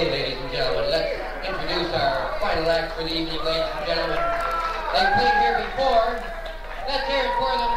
Okay, ladies and gentlemen, let's introduce our final act for the evening, ladies and gentlemen. they've played here before. Let's hear it for them.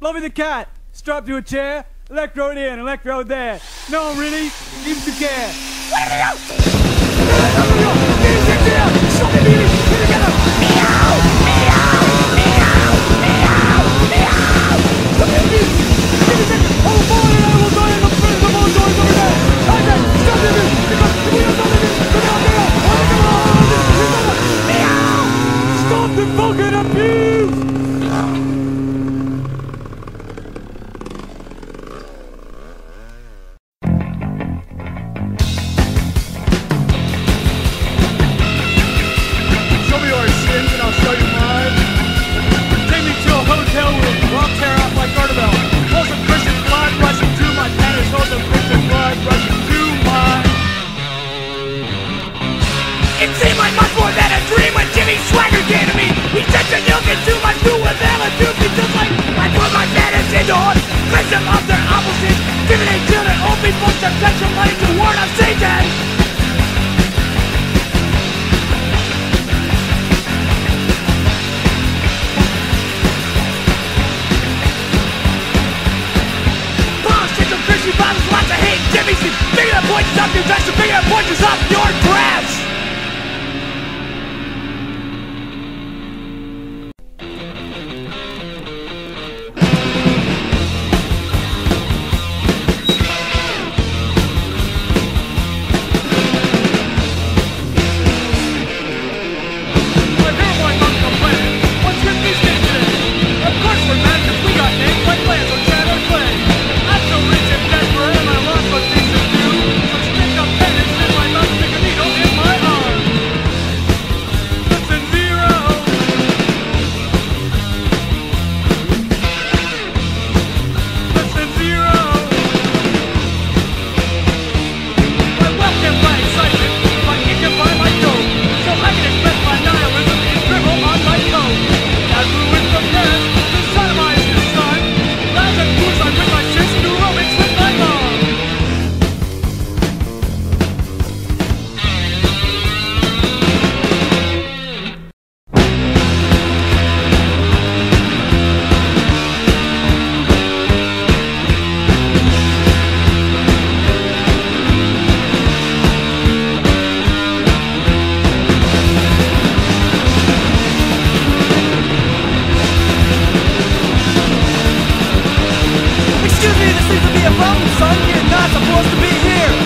Fluffy the cat, strapped to a chair, electrode in, electrode there. No, really, gives to care. Let me out! Let me out! Get in here! Stop it, baby! Get together! finger punches up your breast. Son, you're not supposed to be here.